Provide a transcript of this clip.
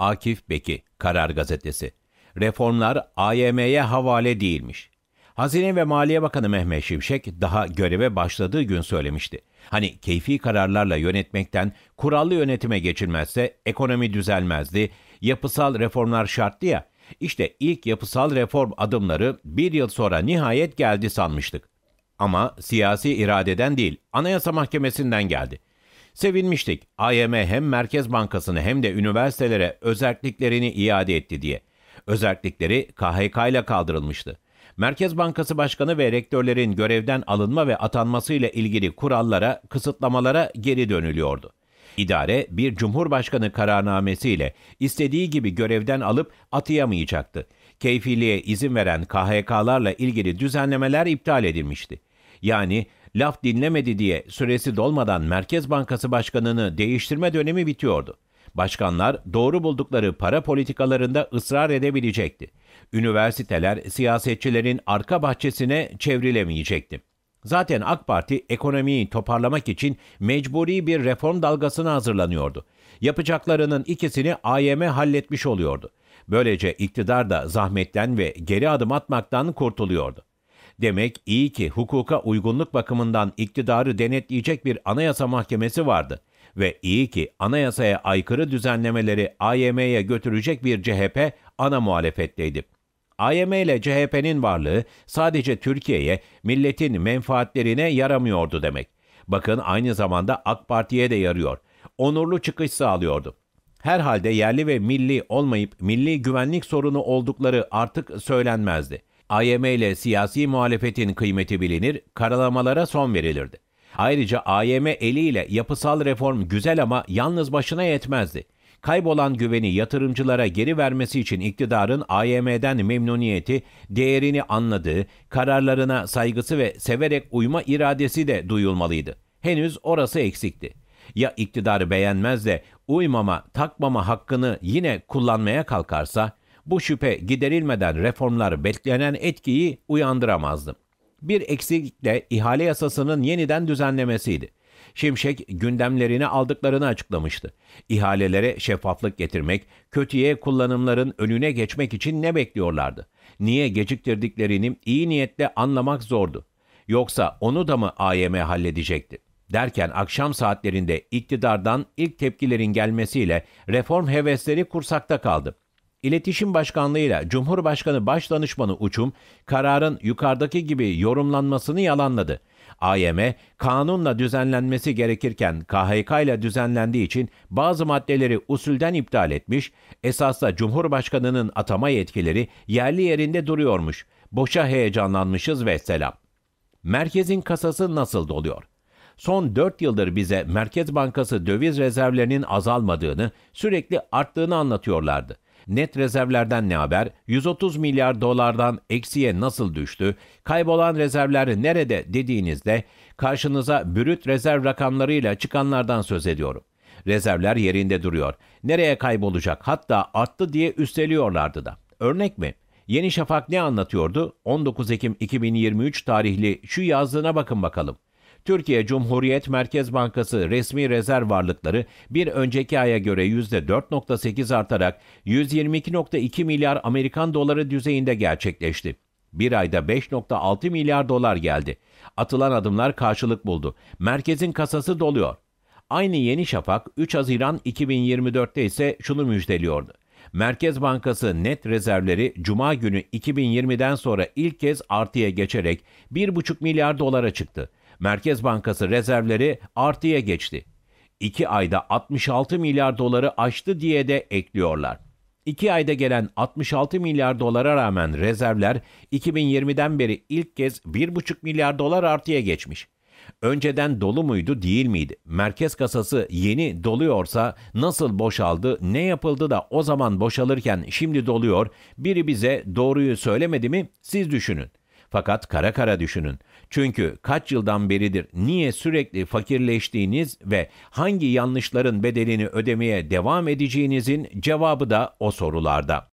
Akif Beki, Karar Gazetesi. Reformlar AYM'ye havale değilmiş. Hazine ve Maliye Bakanı Mehmet Şimşek daha göreve başladığı gün söylemişti. Hani keyfi kararlarla yönetmekten kurallı yönetime geçilmezse ekonomi düzelmezdi, yapısal reformlar şarttı ya. İşte ilk yapısal reform adımları bir yıl sonra nihayet geldi sanmıştık. Ama siyasi iradeden değil, Anayasa Mahkemesi'nden geldi. Sevinmiştik. AYM hem Merkez Bankası'nı hem de üniversitelere özelliklerini iade etti diye. Özellikleri KHK ile kaldırılmıştı. Merkez Bankası Başkanı ve rektörlerin görevden alınma ve atanması ile ilgili kurallara, kısıtlamalara geri dönülüyordu. İdare bir Cumhurbaşkanı kararnamesiyle istediği gibi görevden alıp atayamayacaktı. Keyfiliğe izin veren KHK'larla ilgili düzenlemeler iptal edilmişti. Yani laf dinlemedi diye süresi dolmadan Merkez Bankası Başkanı'nı değiştirme dönemi bitiyordu. Başkanlar doğru buldukları para politikalarında ısrar edebilecekti. Üniversiteler siyasetçilerin arka bahçesine çevrilemeyecekti. Zaten AK Parti ekonomiyi toparlamak için mecburi bir reform dalgasına hazırlanıyordu. Yapacaklarının ikisini AYM halletmiş oluyordu. Böylece iktidar da zahmetten ve geri adım atmaktan kurtuluyordu. Demek iyi ki hukuka uygunluk bakımından iktidarı denetleyecek bir anayasa mahkemesi vardı ve iyi ki anayasaya aykırı düzenlemeleri AYM'ye götürecek bir CHP ana muhalefetteydi. AYM ile CHP'nin varlığı sadece Türkiye'ye, milletin menfaatlerine yaramıyordu demek. Bakın aynı zamanda AK Parti'ye de yarıyor. Onurlu çıkış sağlıyordu. Herhalde yerli ve milli olmayıp milli güvenlik sorunu oldukları artık söylenmezdi. AYM ile siyasi muhalefetin kıymeti bilinir, karalamalara son verilirdi. Ayrıca AYM eliyle yapısal reform güzel ama yalnız başına yetmezdi. Kaybolan güveni yatırımcılara geri vermesi için iktidarın AYM'den memnuniyeti, değerini anladığı, kararlarına saygısı ve severek uyma iradesi de duyulmalıydı. Henüz orası eksikti. Ya iktidarı beğenmez de uymama, takmama hakkını yine kullanmaya kalkarsa, bu şüphe giderilmeden reformlar beklenen etkiyi uyandıramazdı. Bir eksiklikle ihale yasasının yeniden düzenlemesiydi. Şimşek gündemlerini aldıklarını açıklamıştı. İhalelere şeffaflık getirmek, kötüye kullanımların önüne geçmek için ne bekliyorlardı? Niye geciktirdiklerini iyi niyetle anlamak zordu. Yoksa onu da mı AYM halledecekti? Derken akşam saatlerinde iktidardan ilk tepkilerin gelmesiyle reform hevesleri kursakta kaldı. İletişim Başkanlığı'yla Cumhurbaşkanı Başdanışmanı Uçum, kararın yukarıdaki gibi yorumlanmasını yalanladı. AYM, kanunla düzenlenmesi gerekirken KHK ile düzenlendiği için bazı maddeleri usulden iptal etmiş, esasla Cumhurbaşkanı'nın atama yetkileri yerli yerinde duruyormuş. Boşa heyecanlanmışız ve selam. Merkezin kasası nasıl doluyor? Son 4 yıldır bize Merkez Bankası döviz rezervlerinin azalmadığını, sürekli arttığını anlatıyorlardı. Net rezervlerden ne haber? 130 milyar dolardan eksiye nasıl düştü? Kaybolan rezervler nerede dediğinizde karşınıza brüt rezerv rakamlarıyla çıkanlardan söz ediyorum. Rezervler yerinde duruyor. Nereye kaybolacak? Hatta arttı diye üsteliyorlardı da. Örnek mi? Yeni Şafak ne anlatıyordu? 19 Ekim 2023 tarihli şu yazdığına bakın bakalım. Türkiye Cumhuriyet Merkez Bankası resmi rezerv varlıkları bir önceki aya göre %4.8 artarak 122.2 milyar Amerikan doları düzeyinde gerçekleşti. Bir ayda 5.6 milyar dolar geldi. Atılan adımlar karşılık buldu. Merkezin kasası doluyor. Aynı Yeni Şafak 3 Haziran 2024'te ise şunu müjdeliyordu. Merkez Bankası net rezervleri Cuma günü 2020'den sonra ilk kez artıya geçerek 1,5 milyar dolara çıktı. Merkez Bankası rezervleri artıya geçti. 2 ayda 66 milyar doları aştı diye de ekliyorlar. 2 ayda gelen 66 milyar dolara rağmen rezervler 2020'den beri ilk kez 1,5 milyar dolar artıya geçmiş. Önceden dolu muydu değil miydi? Merkez kasası yeni doluyorsa nasıl boşaldı, ne yapıldı da o zaman boşalırken şimdi doluyor? Biri bize doğruyu söylemedi mi? Siz düşünün. Fakat kara kara düşünün. Çünkü kaç yıldan beridir niye sürekli fakirleştiğiniz ve hangi yanlışların bedelini ödemeye devam edeceğinizin cevabı da o sorularda.